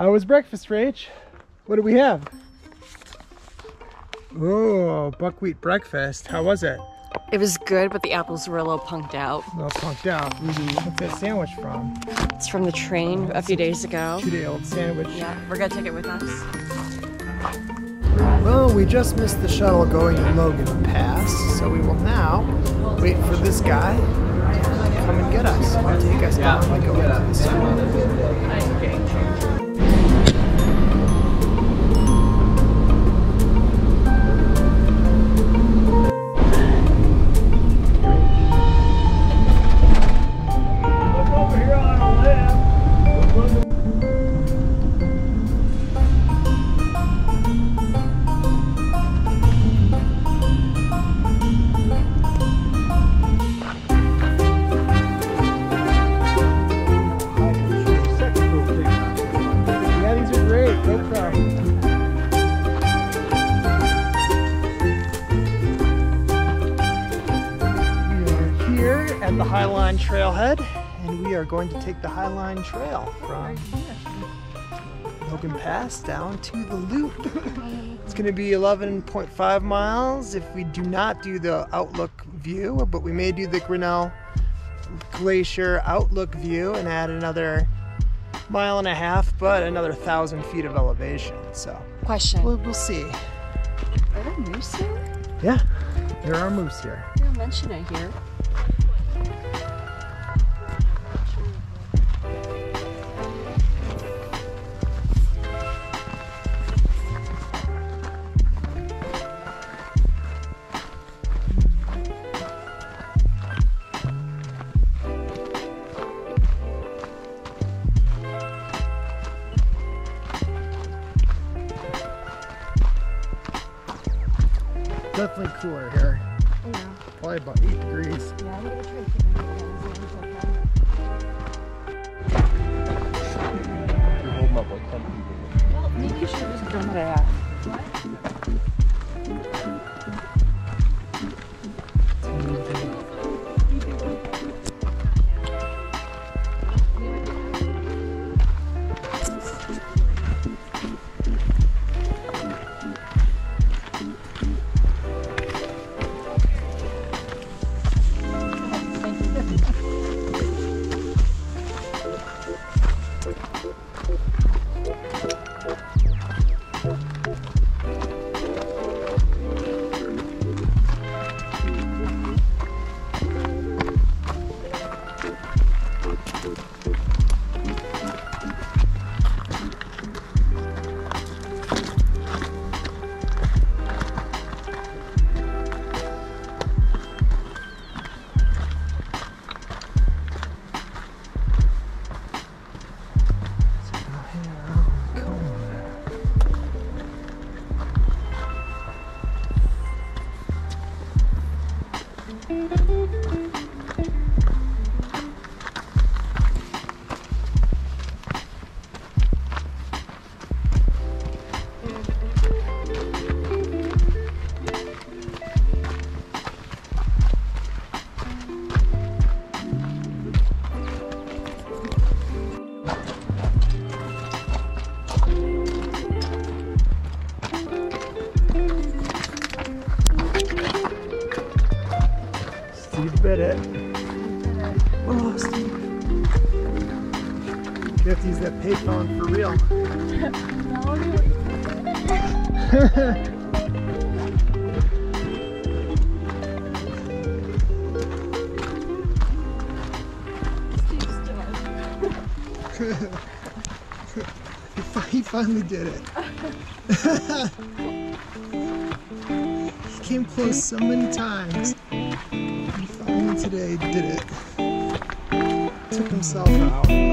How was breakfast, Rach? What do we have? Oh, buckwheat breakfast. How was it? It was good, but the apples were a little punked out. A little punked out. Mm-hmm. What's that sandwich from? It's from the train a few days ago. Two day old sandwich. Yeah, we're gonna take it with us. Well, we just missed the shuttle going to Logan Pass, so we will now wait for this guy to come and get us and take us down and go into the school. At the Highline Trailhead, and we are going to take the Highline Trail from Logan Pass down to the Loop. It's going to be 11.5 miles if we do not do the Outlook view, but we may do the Grinnell Glacier Outlook view and add another mile and a half, but another thousand feet of elevation. So Question. we'll, we'll see. Are there moose here? Yeah, there are moose here. They don't mention it here. Finally did it. he came close so many times. He finally today did it. Took himself out.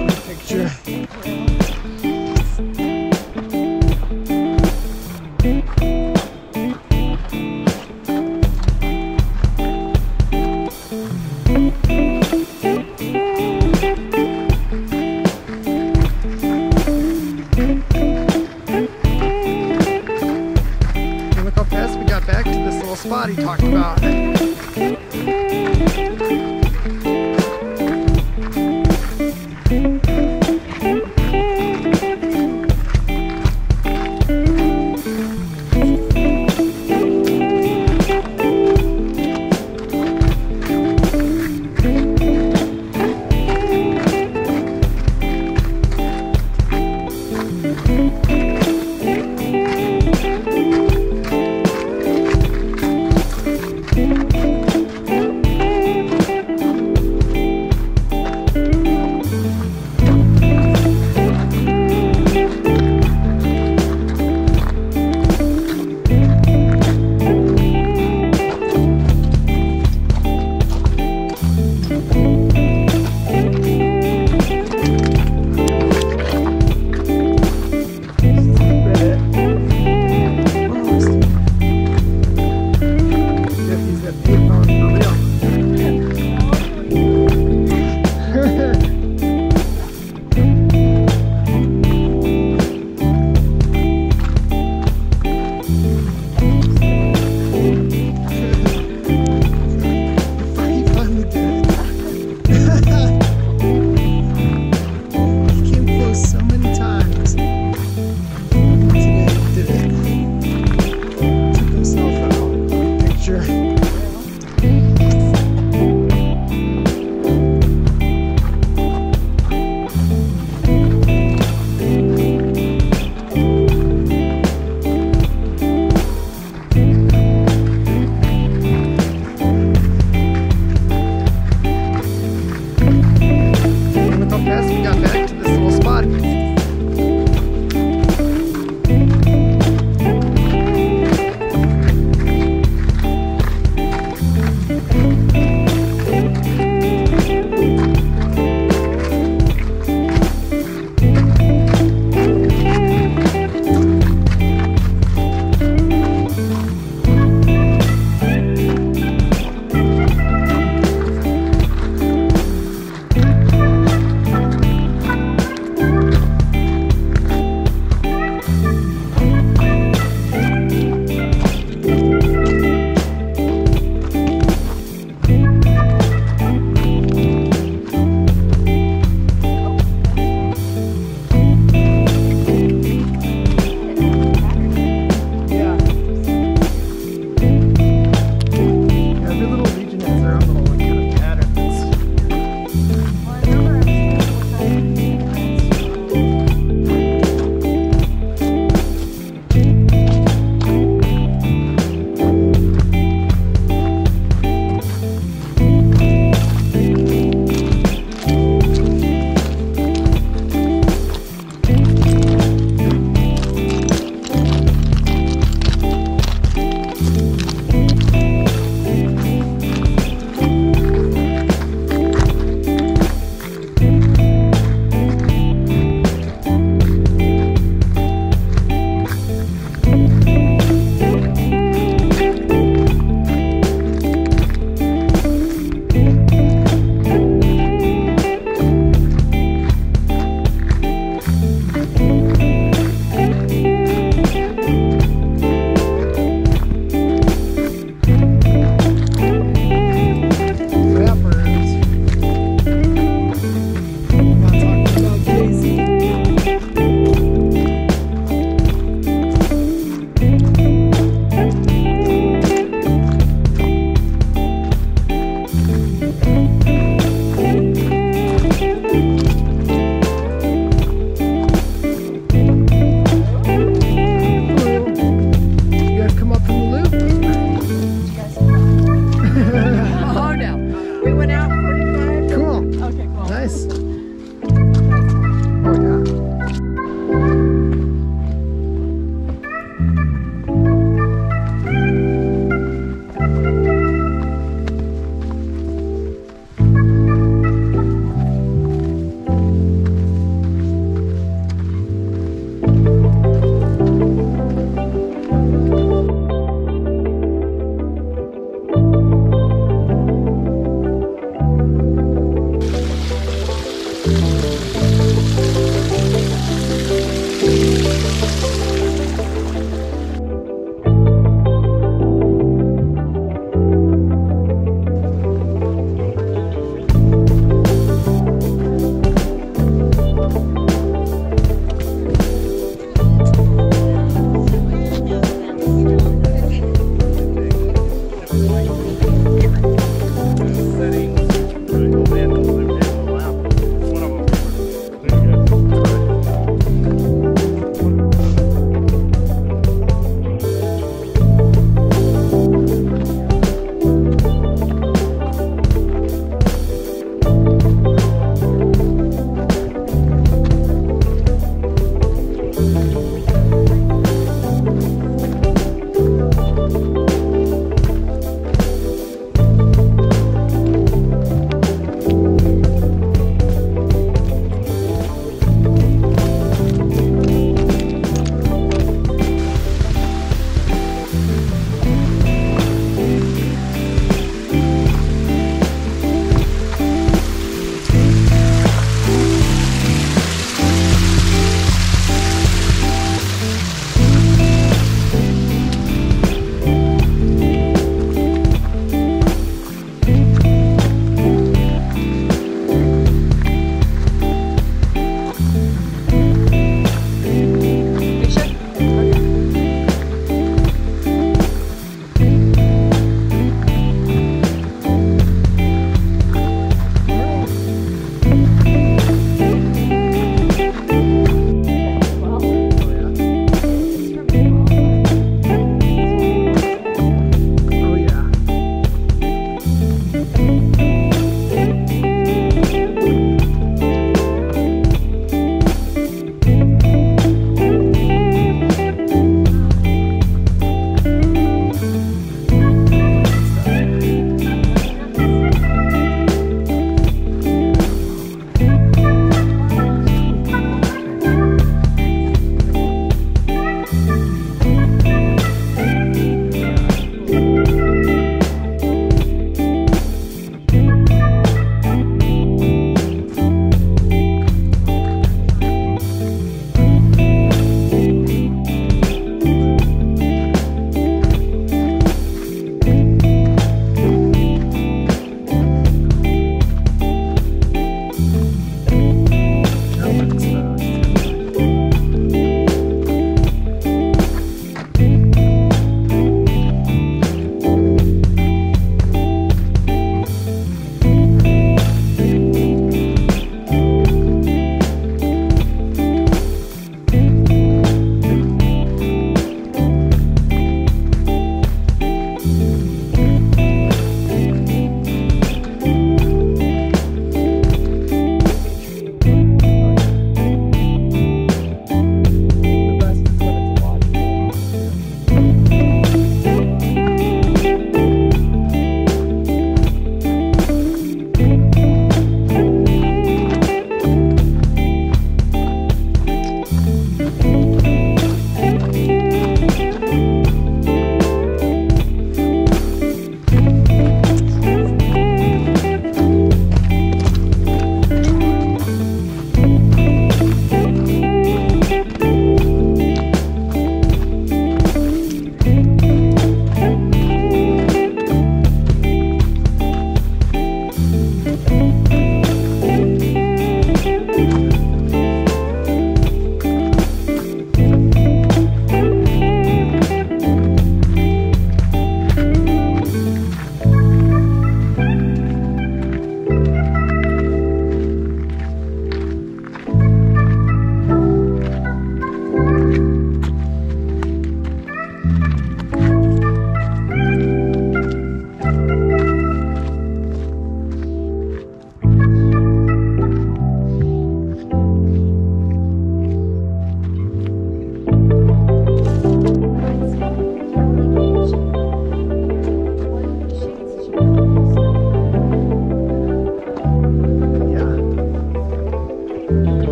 back to this little spot.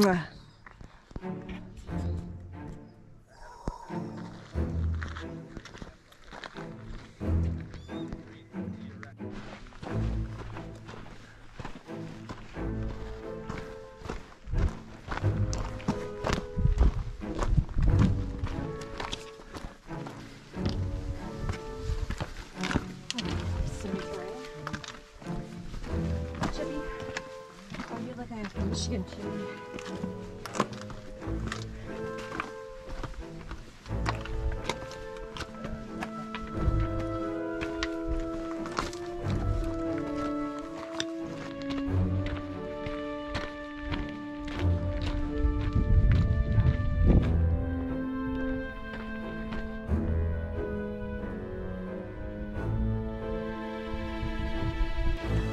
Mwah.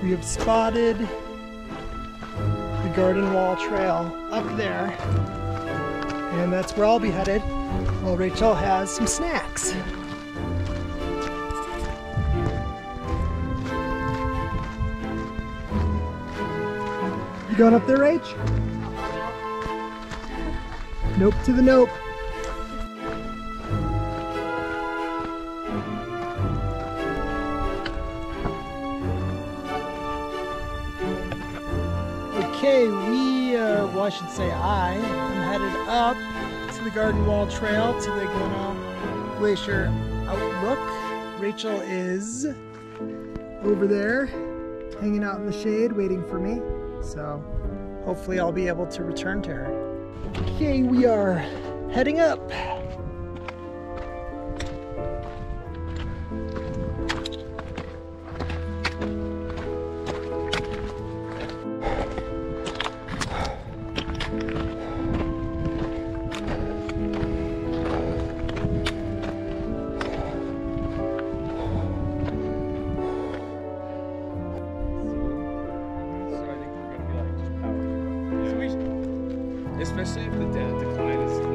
We have spotted the Garden Wall Trail up there. And that's where I'll be headed while Rachel has some snacks. You going up there, Rach? Nope to the nope. Say I, am headed up to the Garden Wall Trail to the Grinnell Glacier Outlook. Rachel is over there, hanging out in the shade, waiting for me. So hopefully I'll be able to return to her. Okay, we are heading up. The de- decline is.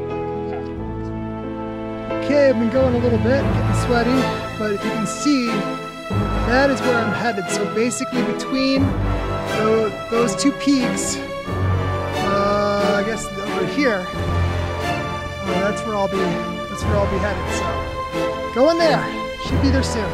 Okay, I've been going a little bit, getting sweaty, but if you can see, that is where I'm headed. So basically between tho- those two peaks, uh, I guess over here, uh, that's where I'll be. That's where I'll be headed. So going there. Should be there soon,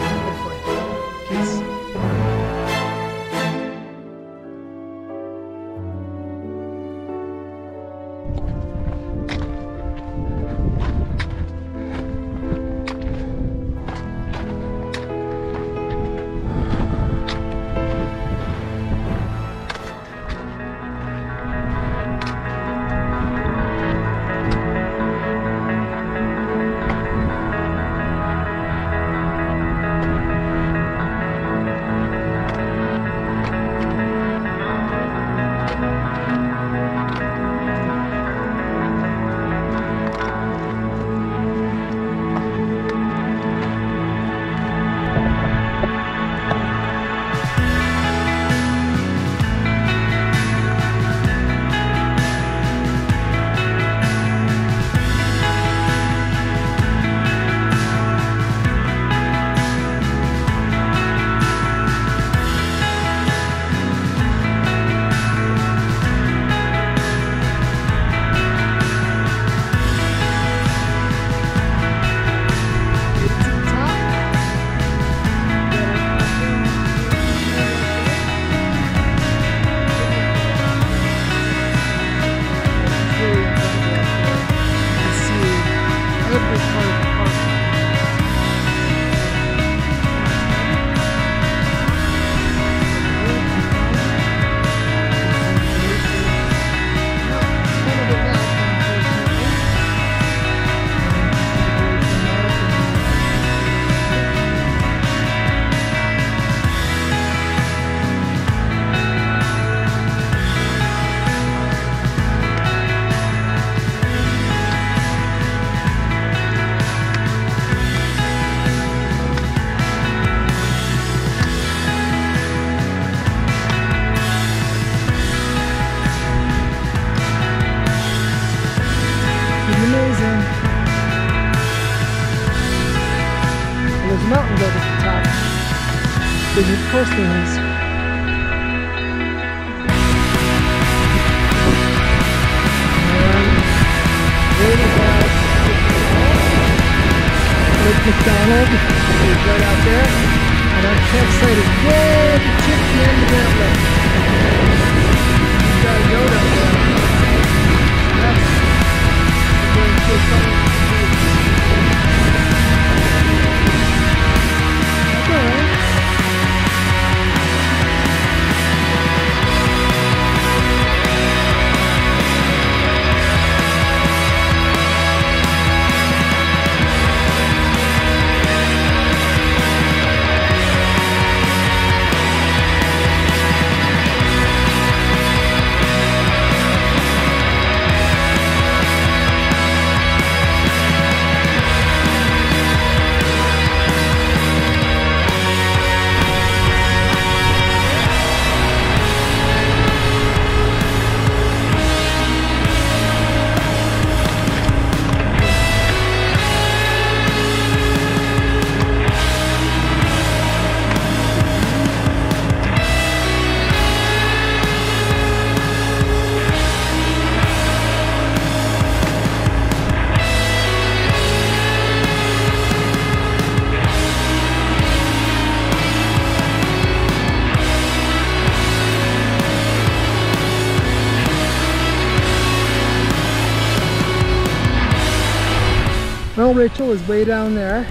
Well, Rachel is way down there.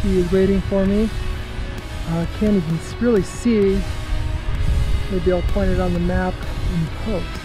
She is waiting for me. I uh, can't even really see. Maybe I'll point it on the map in post.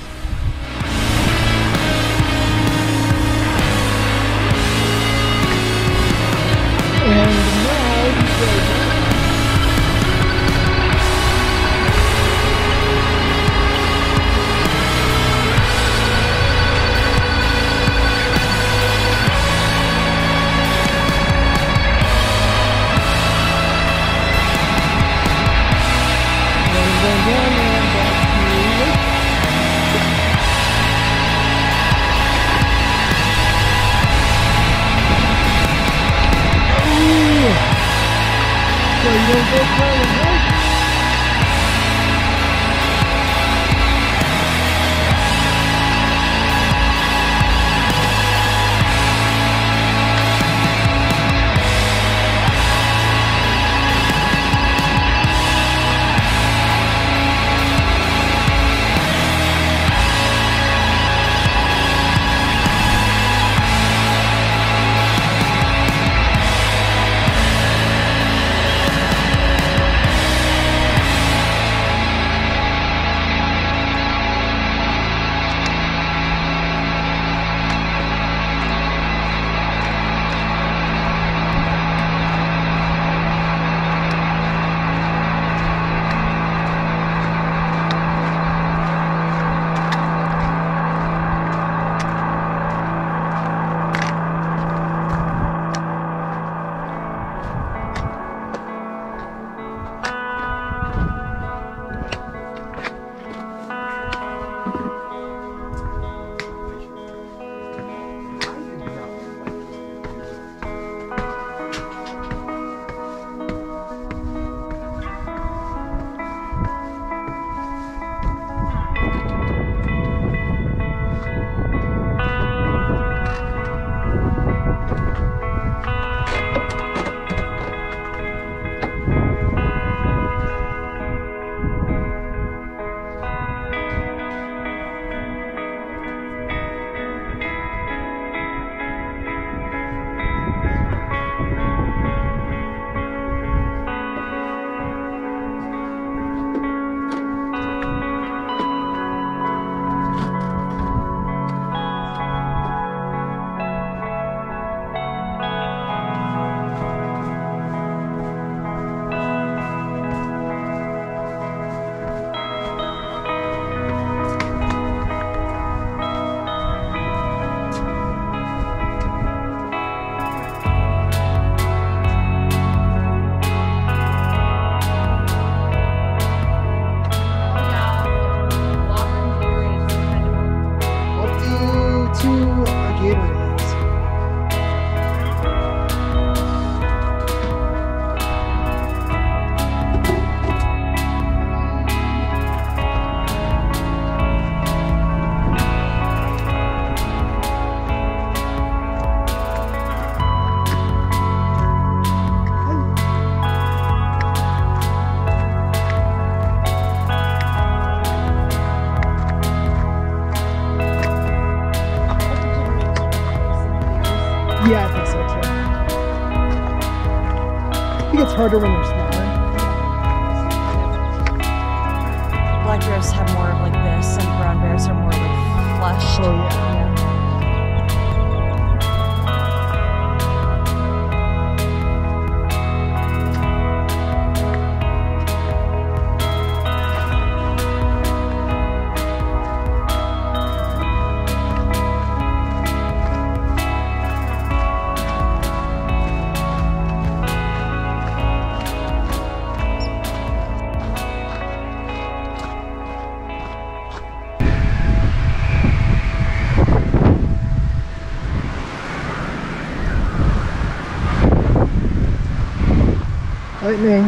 Lightning.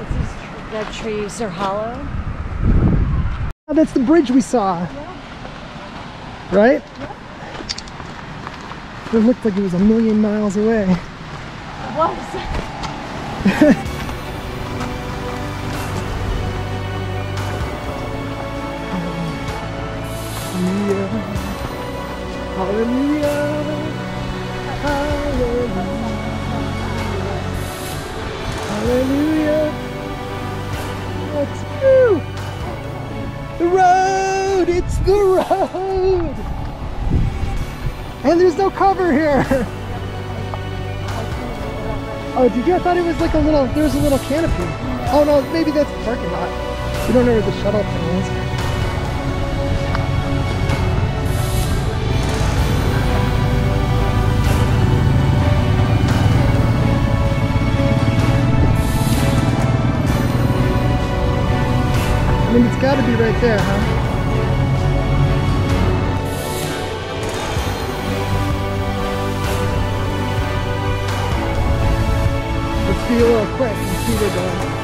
It's these, the trees are hollow. Oh, that's the bridge we saw. Right? It looked like it was a million miles away. It was. Hallelujah. Hallelujah. Let's go. The road. It's the road. And there's no cover here. Oh, did you? I thought it was like a little, there was a little canopy. Oh no, maybe that's the parking lot. We don't know where the shuttle thing is. I mean, it's got to be right there, huh? Let's be a little quick and see where the